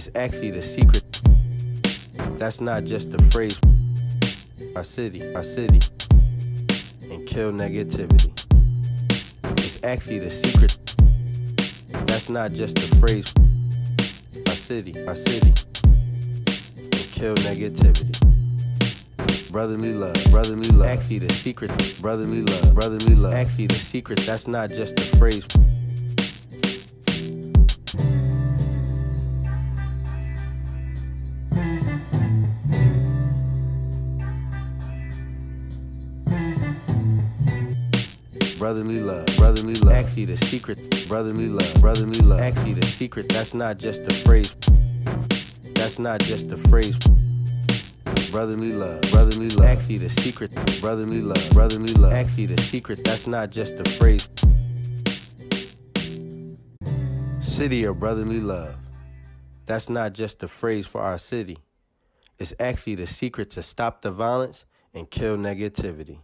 It's actually the secret. That's not just a phrase. Our city, our city, and kill negativity. It's actually the secret. That's not just a phrase. Our city, our city, and kill negativity. Brotherly love, brotherly love. Actually, the secret, brotherly love, brotherly love. Actually, the secret. That's not just a phrase. Brotherly love, brotherly love. Actually, the secret, brotherly love, brotherly love. Actually, the secret, that's not just a phrase. That's not just a phrase. Brotherly love, brotherly love. Actually, the secret, brotherly love, brotherly love. Actually, the secret, that's not just a phrase. City of brotherly love. That's not just a phrase for our city. It's actually the secret to stop the violence and kill negativity.